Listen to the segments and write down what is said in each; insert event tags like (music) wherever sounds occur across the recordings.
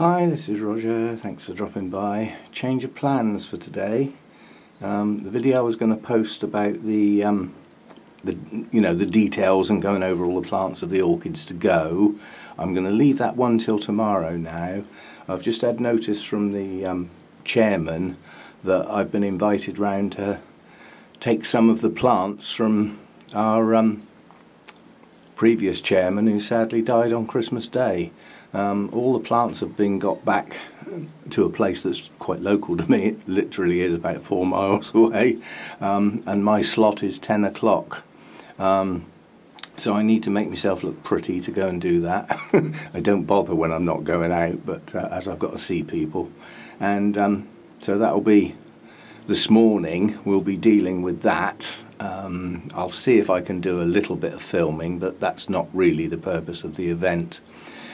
Hi, this is Roger. Thanks for dropping by. Change of plans for today. Um, the video I was going to post about the, um, the, you know, the details and going over all the plants of the orchids to go. I'm going to leave that one till tomorrow now. I've just had notice from the um, chairman that I've been invited round to take some of the plants from our um, previous chairman who sadly died on Christmas Day. Um, all the plants have been got back to a place that's quite local to me. It literally is about four (laughs) miles away, um, and my slot is 10 o'clock. Um, so I need to make myself look pretty to go and do that. (laughs) I don't bother when I'm not going out, but uh, as I've got to see people. And um, so that'll be this morning, we'll be dealing with that um, I'll see if I can do a little bit of filming, but that's not really the purpose of the event.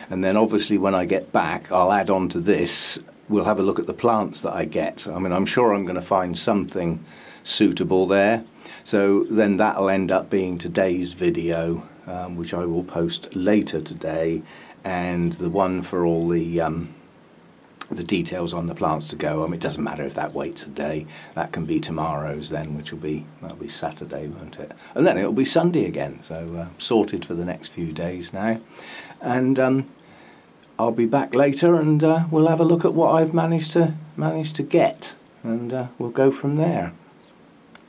And then obviously when I get back, I'll add on to this. We'll have a look at the plants that I get. I mean, I'm sure I'm going to find something suitable there. So then that'll end up being today's video, um, which I will post later today, and the one for all the um, the details on the plants to go. I mean, it doesn't matter if that waits a day. That can be tomorrow's then, which will be that'll be Saturday, won't it? And then it'll be Sunday again. So uh, sorted for the next few days now, and um, I'll be back later, and uh, we'll have a look at what I've managed to managed to get, and uh, we'll go from there.